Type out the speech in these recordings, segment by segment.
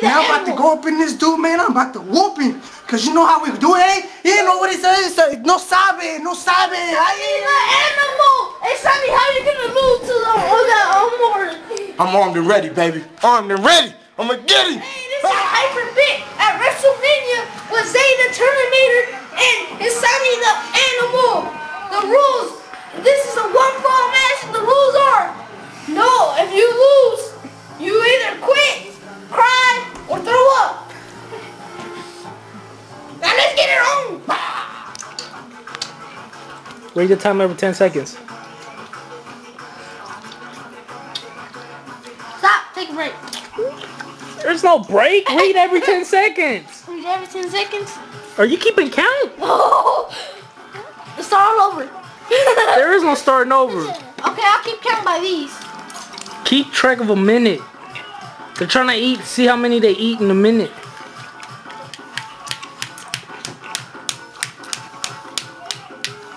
Now I'm about to go up in this dude, man. I'm about to whoop him. Cause you know how we do it, eh? He ain't know what he says? No sabe, no sabe. He's an animal. Hey, Sammy, how you gonna move to the on that arm um, I'm armed and ready, baby. Armed and ready. I'ma get him. Hey, this is hyper big at WrestleMania was Zay the Terminator and Insani the Animal. The rules, this is a one fall match the rules are, no, if you lose, you either quit, cry, or throw up. Now let's get it on. Rate the time over 10 seconds. Take a break. There's no break. Read every 10 seconds. Read every 10 seconds? Are you keeping count? Oh, all over. there is no starting over. Okay, I'll keep count by these. Keep track of a minute. They're trying to eat. See how many they eat in a minute.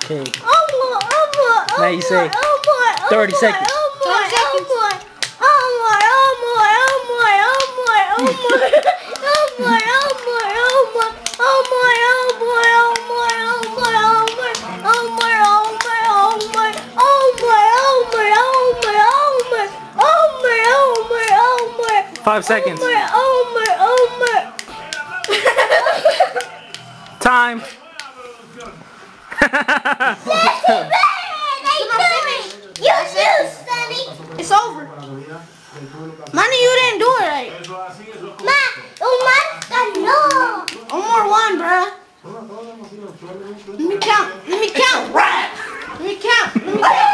Okay. Oh, oh, oh, now you say 30 seconds. Five seconds. Omar, Omar, Omar. Time. You too, Sonny. It's over. Money, you didn't do it right. Ma, Omar ganó. One more one, bruh. Let me count. Let me count.